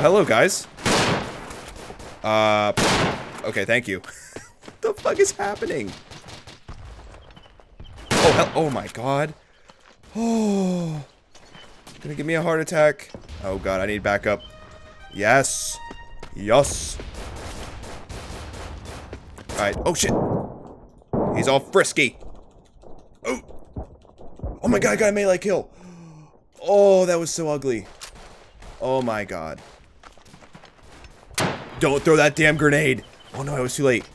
Hello, guys. Uh, okay, thank you. what the fuck is happening? Oh, hell, oh my god. Oh, gonna give me a heart attack. Oh god, I need backup. Yes. Yes. Alright. Oh shit. He's all frisky. Oh. Oh my god, I got a melee kill. Oh, that was so ugly. Oh my god. Don't throw that damn grenade. Oh no, I was too late.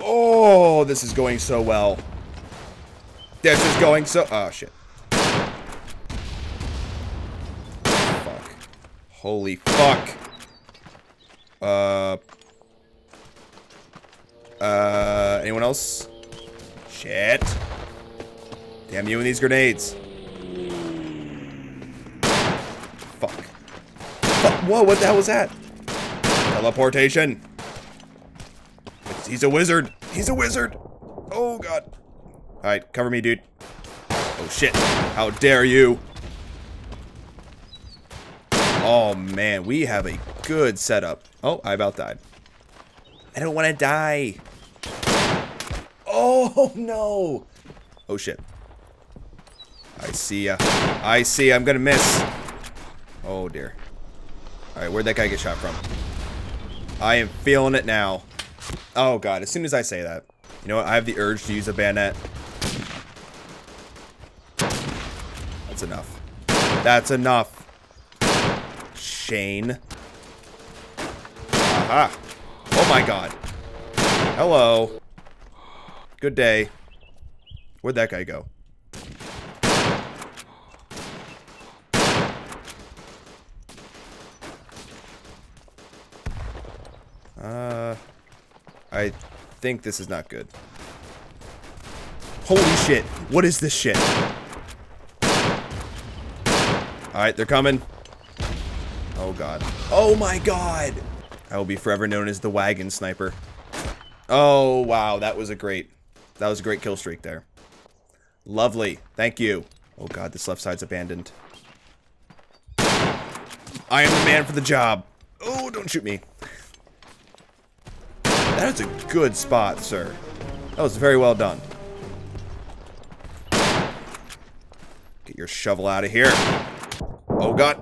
Oh, this is going so well. This is going so... Oh, shit. Fuck. Holy fuck. Uh... Uh... Anyone else? Shit. Damn you and these grenades. Fuck. Whoa, what the hell was that? Teleportation. He's a wizard. He's a wizard. Oh, God. Alright, cover me, dude. Oh, shit. How dare you. Oh, man. We have a good setup. Oh, I about died. I don't want to die. Oh, no. Oh, shit. I see ya. I see. I'm gonna miss. Oh, dear. Alright, where'd that guy get shot from? I am feeling it now. Oh, God. As soon as I say that. You know what? I have the urge to use a bayonet. That's enough. That's enough. Shane. Aha. Oh, my God. Hello. Good day. Where'd that guy go? I think this is not good. Holy shit. What is this shit? Alright, they're coming. Oh god. Oh my god! I will be forever known as the wagon sniper. Oh, wow. That was a great... That was a great kill streak there. Lovely. Thank you. Oh god, this left side's abandoned. I am the man for the job. Oh, don't shoot me. That is a good spot, sir. That was very well done. Get your shovel out of here. Oh, God.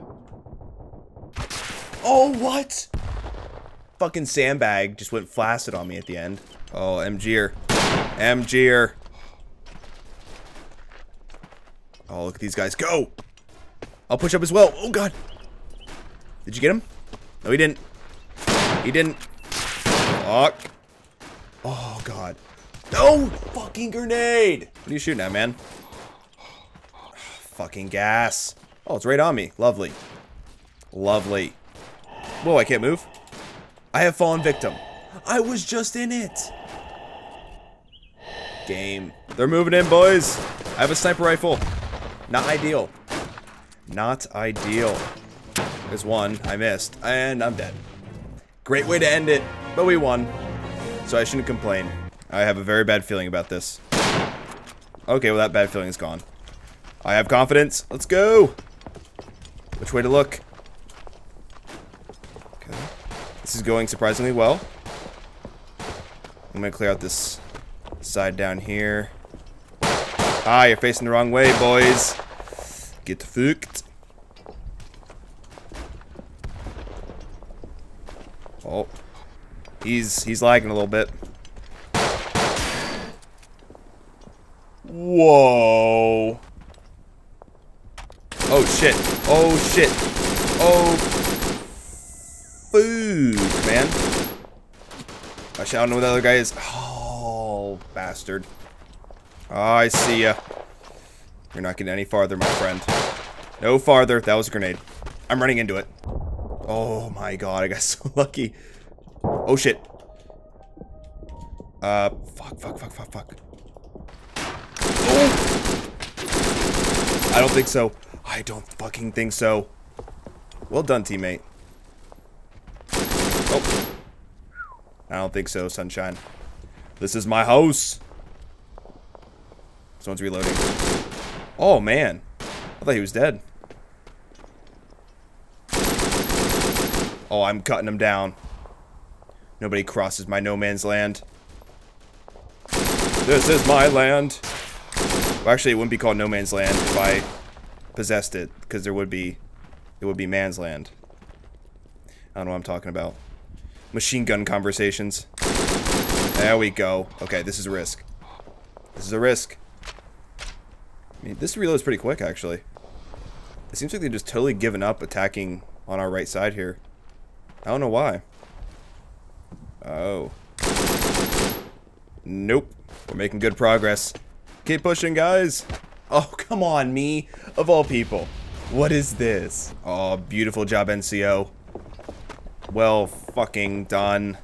Oh, what? Fucking sandbag just went flaccid on me at the end. Oh, MGer. MGer. Oh, look at these guys. Go! I'll push up as well. Oh, God. Did you get him? No, he didn't. He didn't. Fuck. Oh, God. No fucking grenade. What are you shooting at, man? Fucking gas. Oh, it's right on me. Lovely. Lovely. Whoa, I can't move. I have fallen victim. I was just in it. Game. They're moving in, boys. I have a sniper rifle. Not ideal. Not ideal. There's one. I missed. And I'm dead. Great way to end it. But we won. So I shouldn't complain. I have a very bad feeling about this. Okay, well that bad feeling is gone. I have confidence. Let's go. Which way to look? Okay. This is going surprisingly well. I'm to clear out this side down here. Ah, you're facing the wrong way, boys. Get fucked. Oh. He's he's lagging a little bit. Whoa. Oh shit. Oh shit. Oh food, man. Actually, I don't know where the other guy is. Oh, bastard. Oh, I see ya. You're not getting any farther, my friend. No farther. That was a grenade. I'm running into it. Oh my god, I got so lucky. Oh shit. Uh, fuck, fuck, fuck, fuck, fuck. Oh! I don't think so. I don't fucking think so. Well done, teammate. Oh. I don't think so, sunshine. This is my house. Someone's reloading. Oh, man. I thought he was dead. Oh, I'm cutting him down. Nobody crosses my no man's land. This is my land. Well, actually, it wouldn't be called no man's land if I possessed it, because there would be, it would be man's land. I don't know what I'm talking about. Machine gun conversations. There we go. Okay, this is a risk. This is a risk. I mean, this reload is pretty quick, actually. It seems like they've just totally given up attacking on our right side here. I don't know why. Oh. Nope. We're making good progress. Keep pushing, guys. Oh, come on, me. Of all people. What is this? Oh, beautiful job, NCO. Well fucking done.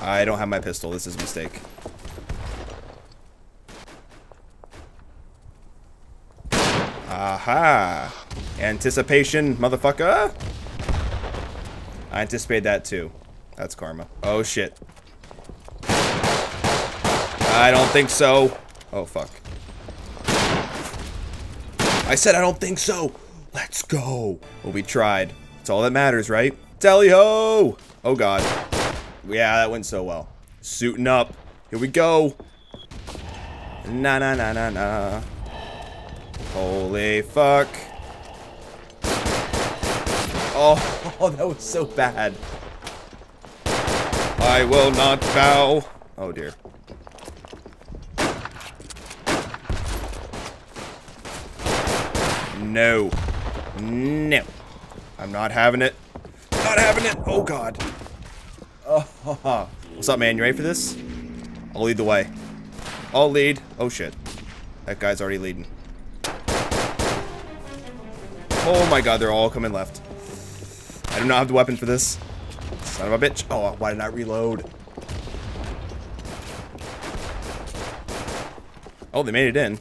I don't have my pistol. This is a mistake. Aha! Anticipation, motherfucker! I anticipated that too. That's karma. Oh shit. I don't think so. Oh fuck. I said I don't think so. Let's go. Well, we tried. It's all that matters, right? Tally ho! Oh god. Yeah, that went so well. Suiting up. Here we go. Na na na na na. Holy fuck. Oh, oh, that was so bad. I will not bow. Oh dear. No. No. I'm not having it. Not having it. Oh god. Oh, what's up, man? You ready for this? I'll lead the way. I'll lead. Oh shit. That guy's already leading. Oh my god, they're all coming left. I do not have the weapon for this. Son of a bitch. Oh, why did I reload? Oh, they made it in.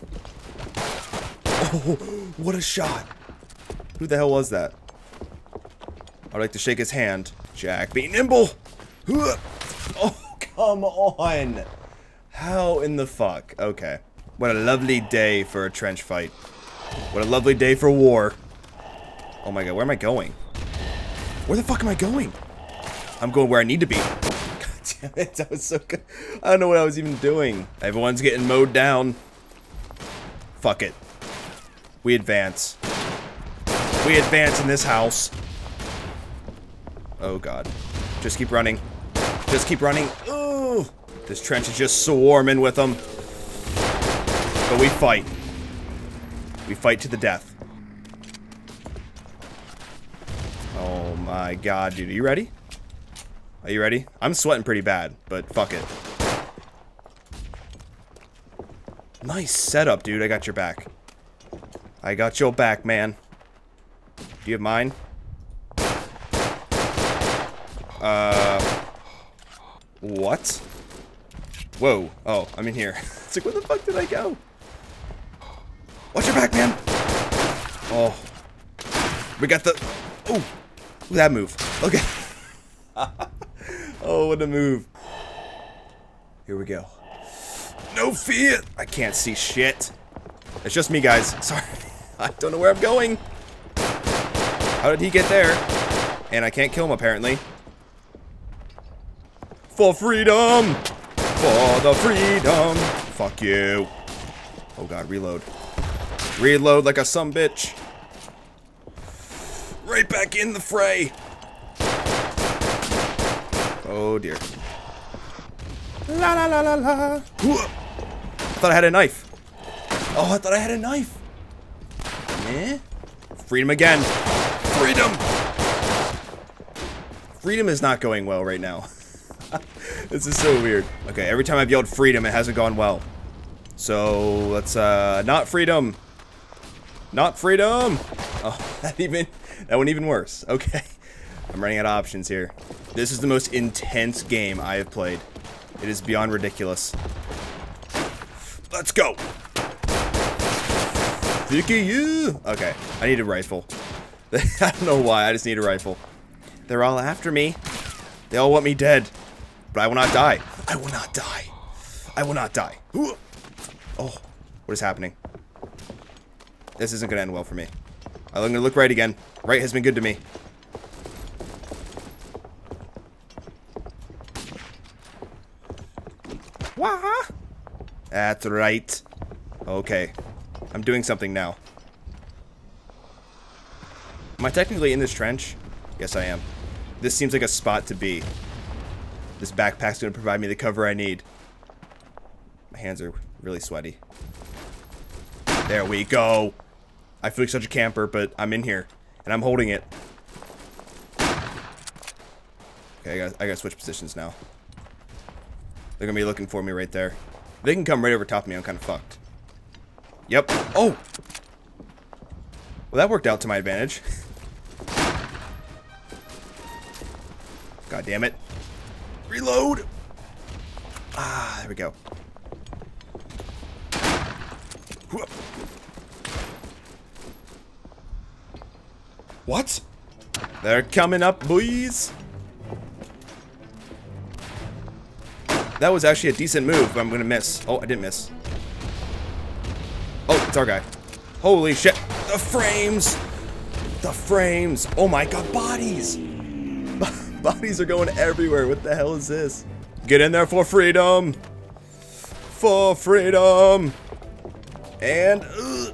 Oh, what a shot. Who the hell was that? I'd like to shake his hand. Jack, be nimble. Oh, come on. How in the fuck? Okay. What a lovely day for a trench fight. What a lovely day for war. Oh my god, where am I going? Where the fuck am I going? I'm going where I need to be. God damn it, that was so good. I don't know what I was even doing. Everyone's getting mowed down. Fuck it. We advance. We advance in this house. Oh god. Just keep running. Just keep running. Ooh. This trench is just swarming with them. But we fight. We fight to the death. Oh my god, dude. Are you ready? Are you ready? I'm sweating pretty bad, but fuck it. Nice setup, dude. I got your back. I got your back, man. Do you have mine? Uh... What? Whoa. Oh, I'm in here. it's like, where the fuck did I go? Watch your back, man! Oh. We got the... Oh! that move. Okay. oh, what a move. Here we go. No fear! I can't see shit. It's just me, guys. Sorry. I don't know where I'm going. How did he get there? And I can't kill him, apparently. For freedom! For the freedom! Fuck you. Oh god, reload. Reload like a some bitch. Right back in the fray. Oh dear. La la la la la. I thought I had a knife. Oh, I thought I had a knife. Eh? Freedom again. Freedom! Freedom is not going well right now. this is so weird. Okay, every time I've yelled freedom, it hasn't gone well. So, let's, uh, not freedom. Not freedom! Oh, that even, that went even worse. Okay. I'm running out of options here. This is the most intense game I have played. It is beyond ridiculous. Let's go! Sticky you! Okay, I need a rifle. I don't know why, I just need a rifle. They're all after me. They all want me dead. But I will not die. I will not die. I will not die. Oh, what is happening? This isn't gonna end well for me. I'm gonna look right again. Right has been good to me. Wah! That's right. Okay. I'm doing something now. Am I technically in this trench? Yes, I am. This seems like a spot to be. This backpack's to provide me the cover I need. My hands are really sweaty. There we go. I feel like such a camper, but I'm in here. And I'm holding it. Okay, I gotta, I gotta switch positions now. They're gonna be looking for me right there. They can come right over top of me, I'm kind of fucked. Yep. Oh! Well, that worked out to my advantage. God damn it. Reload! Ah, there we go. What? They're coming up, boys. That was actually a decent move, but I'm to miss. Oh, I didn't miss. Oh, it's our guy. Holy shit. The frames. The frames. Oh my god, bodies. bodies are going everywhere. What the hell is this? Get in there for freedom. For freedom. And... Uh,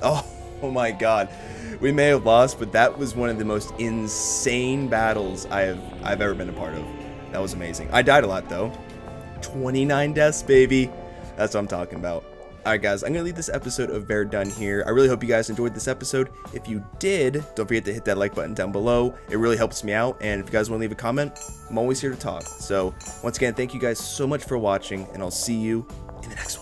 oh, oh my god. We may have lost, but that was one of the most insane battles I have I've ever been a part of. That was amazing. I died a lot though. 29 deaths, baby. That's what I'm talking about. Alright guys, I'm going to leave this episode of Verdun here. I really hope you guys enjoyed this episode. If you did, don't forget to hit that like button down below. It really helps me out. And if you guys want to leave a comment, I'm always here to talk. So once again, thank you guys so much for watching, and I'll see you in the next one.